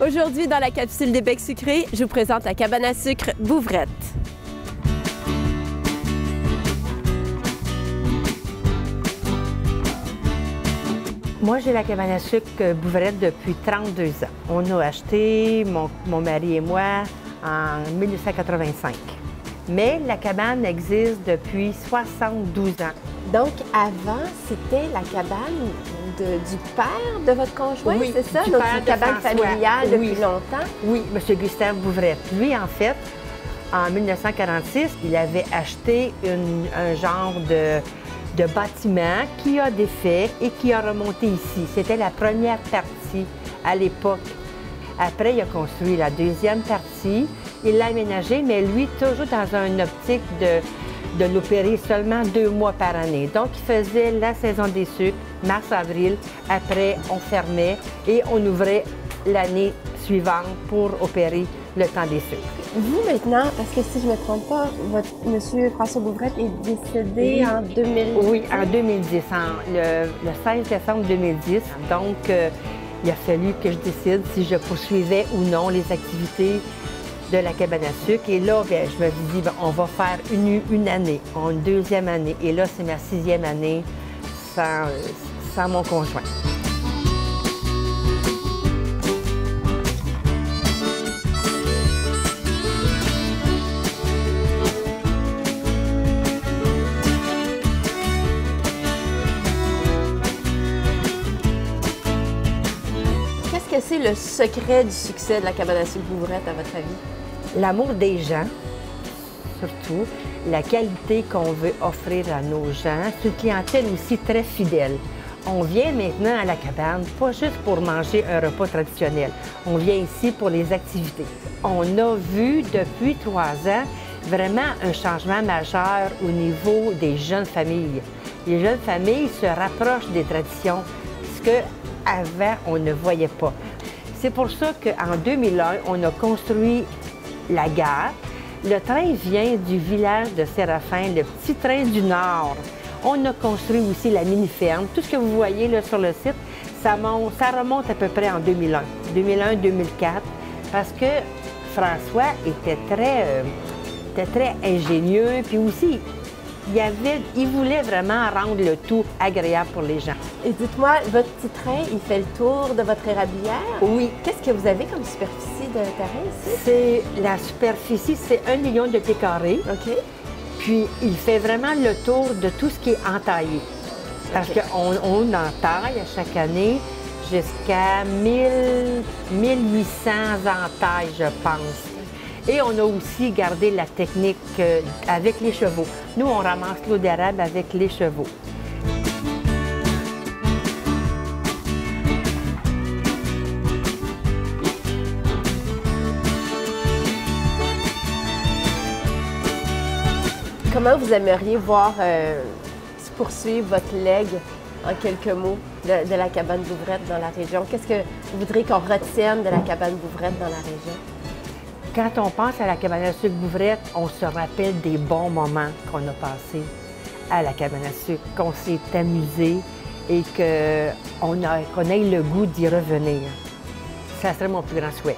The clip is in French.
Aujourd'hui, dans la capsule des becs sucrés, je vous présente la cabane à sucre Bouvrette. Moi, j'ai la cabane à sucre Bouvrette depuis 32 ans. On a acheté, mon, mon mari et moi, en 1985. Mais la cabane existe depuis 72 ans. Donc, avant, c'était la cabane du père de votre conjoint, Oui, c'est ça? du Donc, père une de cabane François. familiale Oui. depuis longtemps. Oui, M. Gustave Bouvrette. Lui, en fait, en 1946, il avait acheté une- un genre de, de bâtiment qui a défait et qui a remonté ici. C'était la première partie à l'époque. Après, il a construit la deuxième partie. Il l'a aménagé, mais lui, toujours dans une optique de, de l'opérer seulement deux mois par année. Donc, il faisait la saison des sucres, mars-avril. Après, on fermait et on ouvrait l'année suivante pour opérer le temps des sucres. Vous, maintenant, parce que si je ne me trompe pas, votre monsieur François Bouvrette est décédé Oui. en 2000. Oui, en 2010, en- le, le 16 décembre 2010. Donc, euh, il a fallu que je décide si je poursuivais ou non les activités de la cabane à sucre. Et là, ben, je me suis dit, ben, on va faire une, une année, une deuxième année. Et là, c'est ma sixième année sans, sans mon conjoint. Qu'est-ce que c'est le secret du succès de la cabane à sucre Bouvrette, à votre avis? L'amour des gens, surtout, la qualité qu'on veut offrir à nos gens. Une clientèle aussi très fidèle. On vient maintenant à la cabane, pas juste pour manger un repas traditionnel. On vient ici pour les activités. On a vu depuis trois ans vraiment un changement majeur au niveau des jeunes familles. Les jeunes familles se rapprochent des traditions, ce que avant on ne voyait pas. C'est pour ça qu'en 2001, on a construit la gare. Le train vient du village de Séraphin, le petit train du Nord. On a construit aussi la mini-ferme. Tout ce que vous voyez sur le site, ça remonte à peu près en 2001, 2001-2004, parce que François était très, euh, était très ingénieux, puis aussi, il, y avait, il voulait vraiment rendre le tout agréable pour les gens. Et dites-moi, votre petit train, il fait le tour de votre érablière? Oui, Qu'est-ce que vous avez comme superficie de terrain ici? c'est la superficie, c'est un million de pieds carrés. OK. Puis il fait vraiment le tour de tout ce qui est entaillé. Parce qu'on on entaille à chaque année jusqu'à 1000, 1800 entailles, je pense. Et on a aussi gardé la technique euh, avec les chevaux. Nous, on ramasse l'eau d'érable avec les chevaux. Comment vous aimeriez voir euh, se poursuivre votre legs, en quelques mots, de, de la cabane Bouvrette dans la région? Qu'est-ce que vous voudriez qu'on retienne de la cabane Bouvrette dans la région? Quand on pense à la cabane à sucre Bouvrette, on se rappelle des bons moments qu'on a passés à la cabane à sucre, qu'on s'est amusé et qu'on qu'on ait le goût d'y revenir. Ça serait mon plus grand souhait.